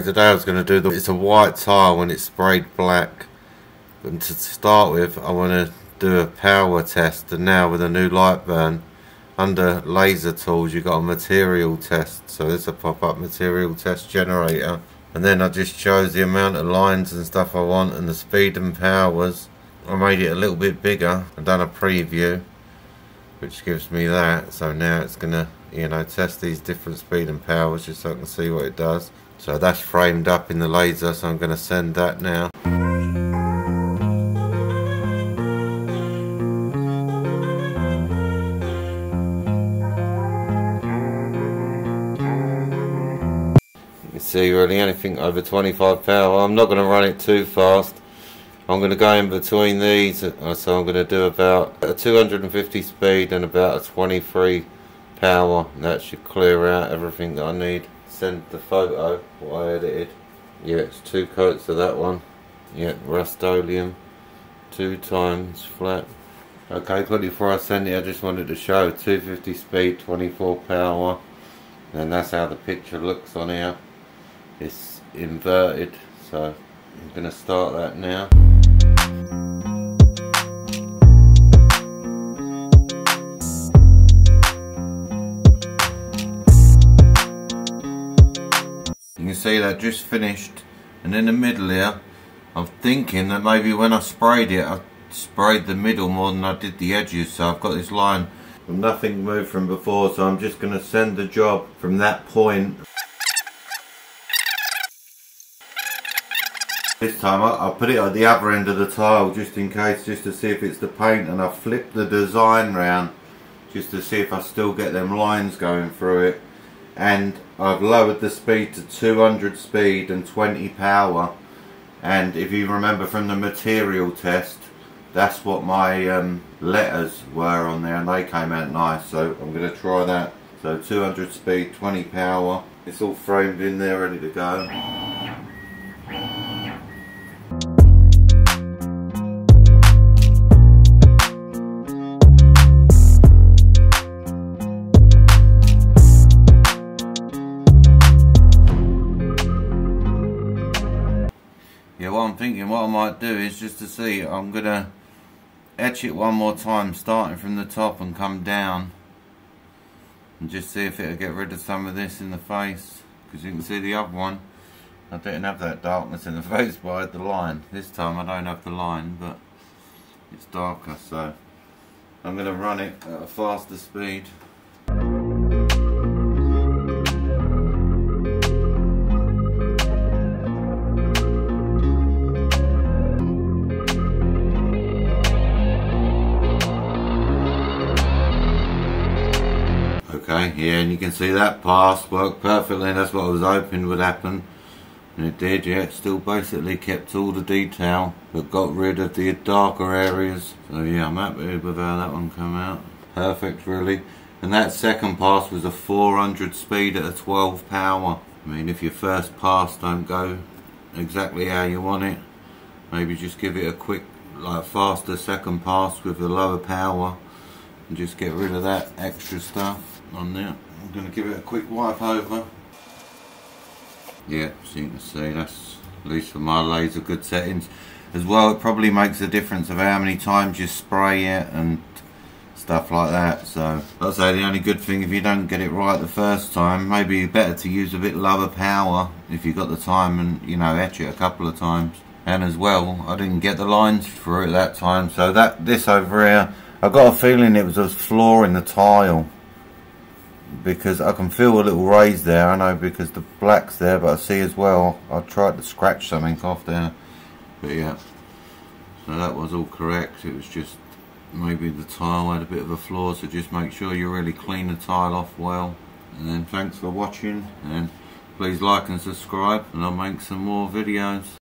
Today I was going to do the, it's a white tile when it's sprayed black. And to start with I want to do a power test and now with a new LightBurn, under laser tools you've got a material test. So there's a pop-up material test generator. And then I just chose the amount of lines and stuff I want and the speed and powers. I made it a little bit bigger. I've done a preview which gives me that. So now it's going to you know test these different speed and powers just so I can see what it does. So that's framed up in the laser, so I'm going to send that now. See really anything over 25 power. I'm not going to run it too fast. I'm going to go in between these, uh, so I'm going to do about a 250 speed and about a 23 power. That should clear out everything that I need send the photo what I edited. Yeah, it's two coats of that one. Yeah, Rust-Oleum, two times flat. Okay, quickly before I send it, I just wanted to show 250 speed, 24 power. And that's how the picture looks on here. It's inverted, so I'm going to start that now. See that just finished and in the middle here I'm thinking that maybe when I sprayed it I sprayed the middle more than I did the edges so I've got this line. Nothing moved from before so I'm just going to send the job from that point. This time I'll put it at the other end of the tile just in case just to see if it's the paint and I flip the design round just to see if I still get them lines going through it. And I've lowered the speed to 200 speed and 20 power. And if you remember from the material test that's what my um, letters were on there and they came out nice so I'm going to try that. So 200 speed 20 power. It's all framed in there ready to go thinking, what I might do is just to see, I'm going to etch it one more time, starting from the top and come down. And just see if it'll get rid of some of this in the face. Because you can see the other one, I didn't have that darkness in the face, but I had the line. This time I don't have the line, but it's darker, so I'm going to run it at a faster speed. Okay, yeah, and you can see that pass worked perfectly. That's what I was hoping would happen. And it did, yeah. It still basically kept all the detail, but got rid of the darker areas. So yeah, I'm happy with how that one came out. Perfect, really. And that second pass was a 400 speed at a 12 power. I mean, if your first pass don't go exactly how you want it, maybe just give it a quick, like faster second pass with a lower power and just get rid of that extra stuff on there. I'm going to give it a quick wipe over. Yeah, so you can see that's, at least for my laser, good settings. As well, it probably makes a difference of how many times you spray it and stuff like that. So, like I say, the only good thing, if you don't get it right the first time, maybe better to use a bit lower power if you've got the time and, you know, etch it a couple of times. And as well, I didn't get the lines through it that time. So that this over here, I got a feeling it was a flaw in the tile because I can feel a little raise there I know because the black's there but I see as well I tried to scratch something off there. But yeah. So that was all correct. It was just maybe the tile had a bit of a flaw so just make sure you really clean the tile off well. And then thanks for watching and please like and subscribe and I'll make some more videos